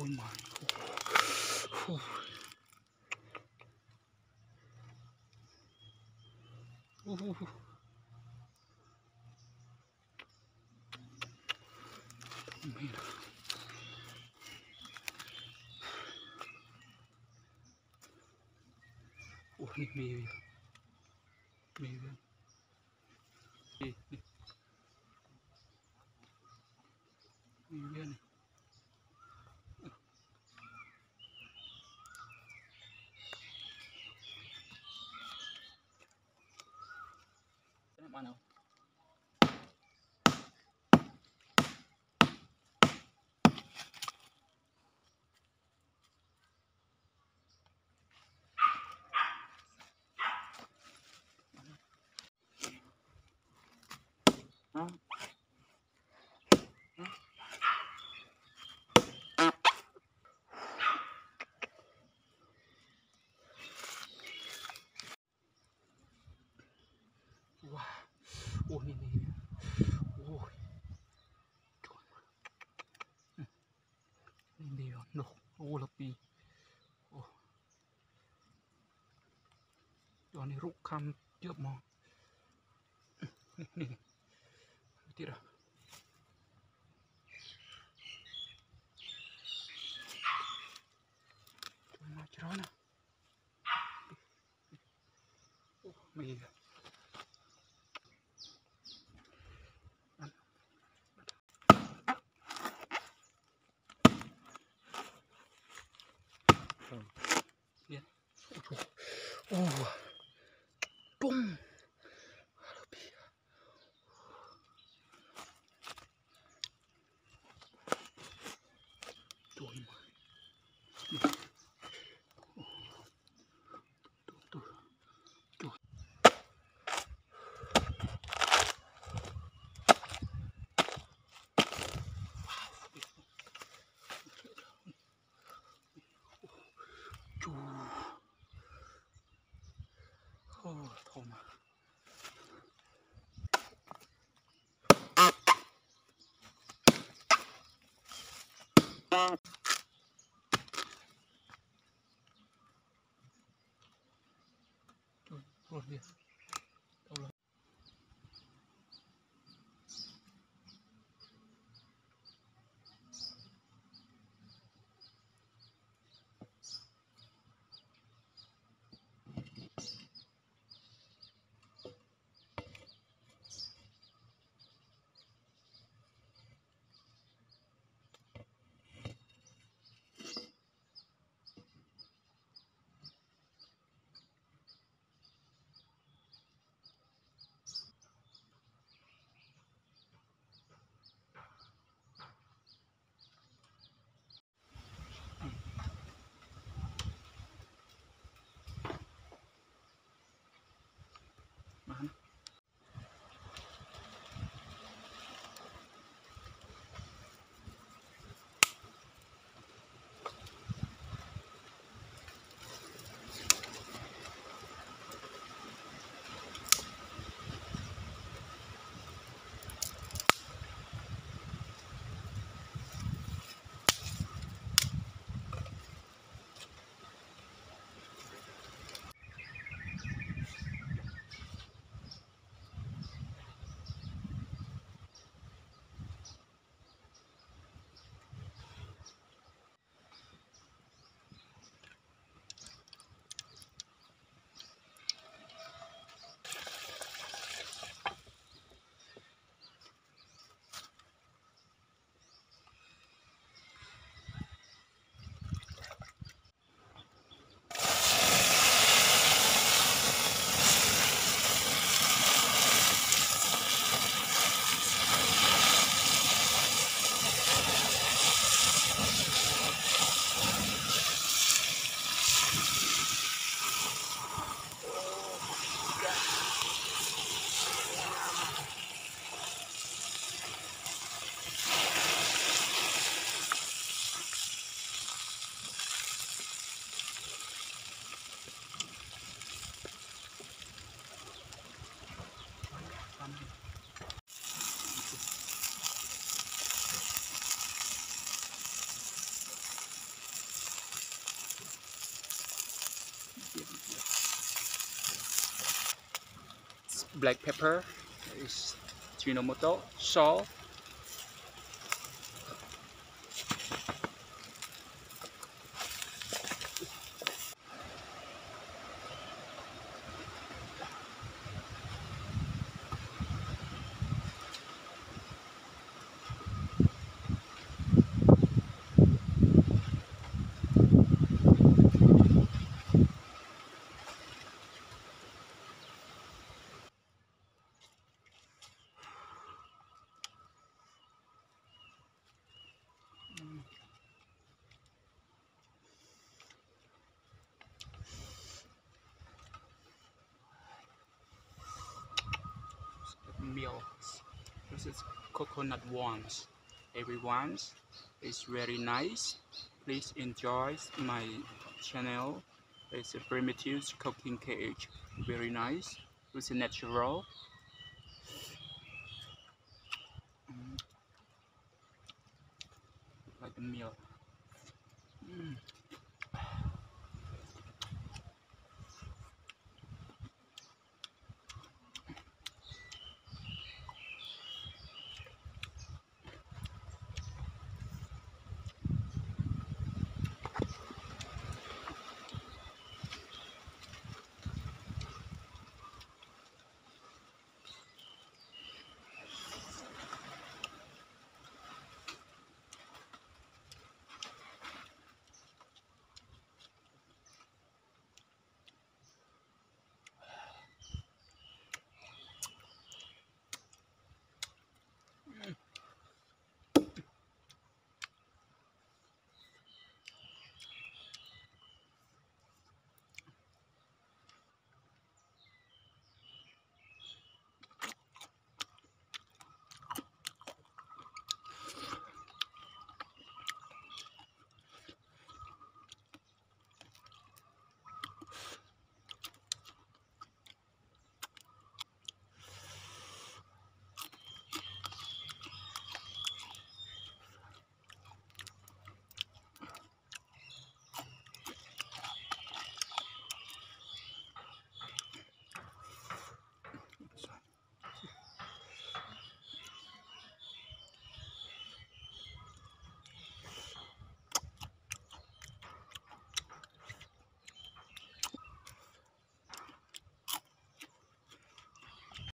Oh my God. Ooh. Ooh. Mira. Oh mi vida. Mi vida. Mi นี่นี่โอ้ยโดนมานี่เดียวโนโอ้ละปีโอ้ตอนนี้รุกคำเยอะมองนี่นี่ที่ระมาจรอนะไม่เยอะ Por ver. Black pepper is Ajinomoto salt this is coconut ones everyone it's very nice. Please enjoy my channel. It's a primitive cooking cage. very nice. It's natural. Mm. like the milk mm.